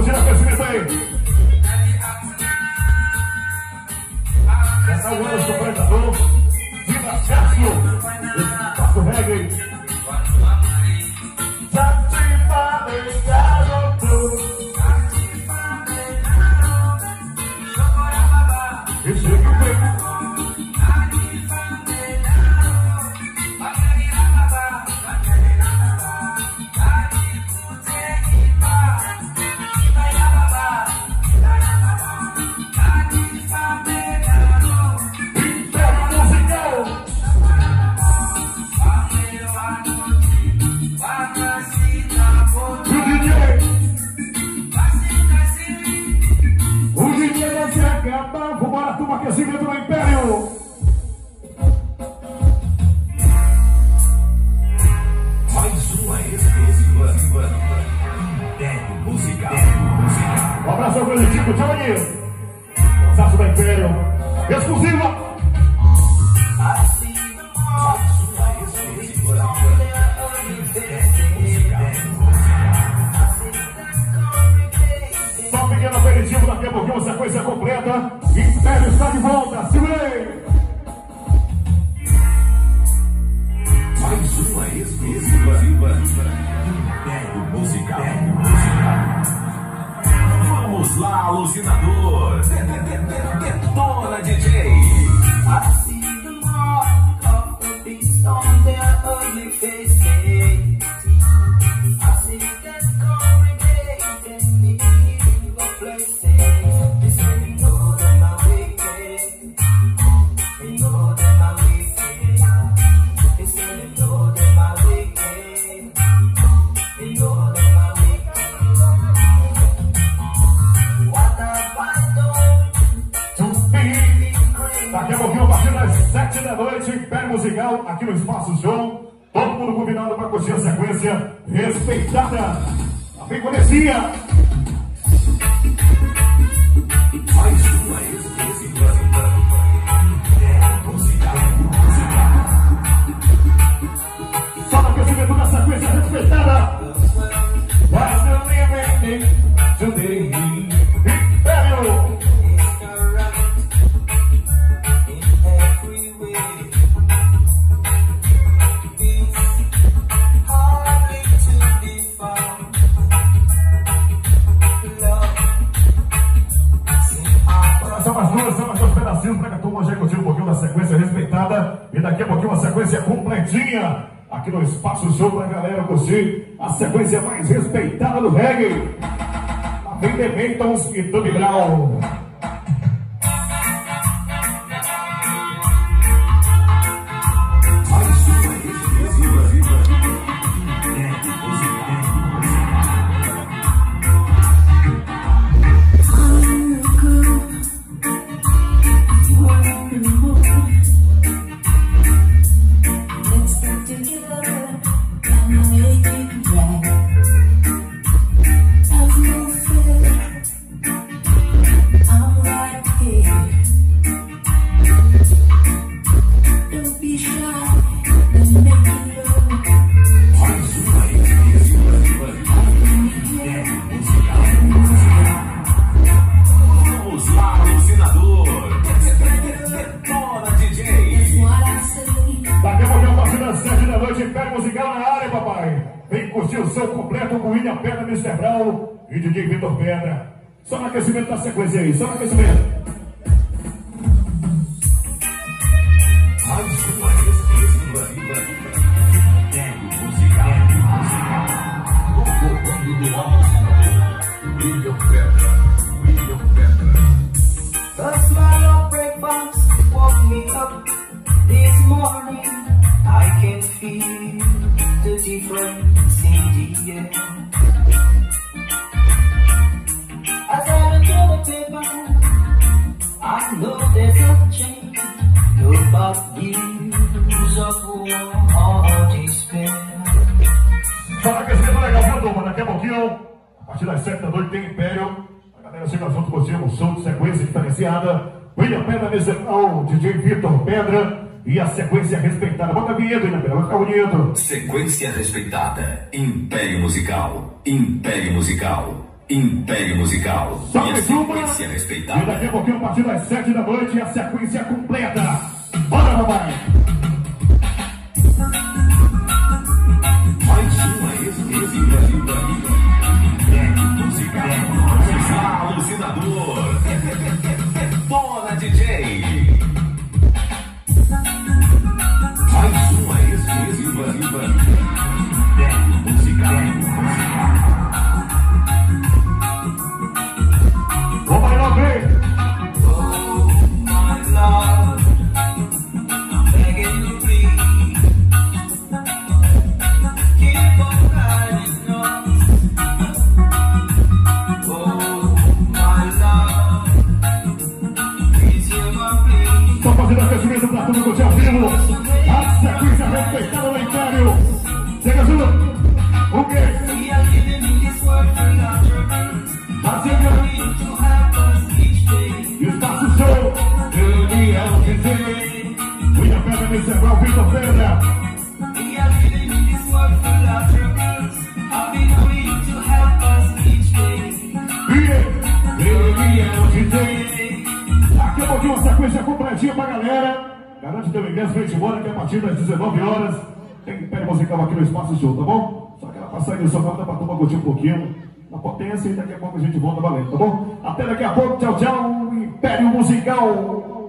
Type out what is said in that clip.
Vamos girar com aí. Essa é o anjo, o predador. Vila Sérgio, Passo reggae. a turma que se do Império. Mais uma exclusiva Império Musical. Um abraço ao grande Tico Johnny. Contato do Império. Exclusiva. Assim, mais uma exclusiva volta. Império está de volta. Segurei. Mais uma exclusiva. Império musical. Vamos lá, alucinador. Detona DJ. I see the mark of the beast on their ugly faces. Raquel é Rio, a partir das sete da noite, Império Musical, aqui no Espaço João. Todo mundo combinado para curtir a sequência respeitada. A frequência. Mais uma exclusiva. Fala que eu sou da sequência respeitada. Mas não tem a completinha aqui no Espaço Show pra galera curtir a sequência mais respeitada do reggae. Vem bem e Tommy Brown. Vai, papai. Vem curtir o seu completo com William Pedra, Mr. Brown e de Vitor Pedra. Só no aquecimento da sequência aí, só no aquecimento. William Pedra, William Pedra. The smell of breakfast woke me up this morning. I can feel the difference in the air. As I look at the paper, I know there's a change. No but years of war or despair. Para que semana acabando, mano, até bom A partir das 7 da noite tem Império. A galera chega junto com você, um show de sequência diferenciada. William Pedra, Mizerão, DJ Vitor Pedra e a sequência respeitada. Bota a vinheta aí, vai ficar bonito. Sequência respeitada. Império Musical. Império Musical. Império Musical. Só e a sequência respeitada. E daqui a pouquinho, a partir das sete da noite, a sequência completa. Bora, papai! Curtir ao vivo. A sequência respeitada no Império. Chega junto. O quê? Espaço Show. De Zé. William Pedra, Mr. Vitor Pedra. We are living in this world full of troubles. I've been waiting to help us each day. E Reunião de Zé. Daqui a pouquinho uma sequência completinha pra galera. Garante teu ingresso, vem embora que a partir das 19 horas tem Império Musical aqui no Espaço Show, tá bom? Só aquela passagem do sofá pra turma curtir um pouquinho na potência e daqui a pouco a gente volta valendo, tá bom? Até daqui a pouco, tchau, tchau, Império Musical.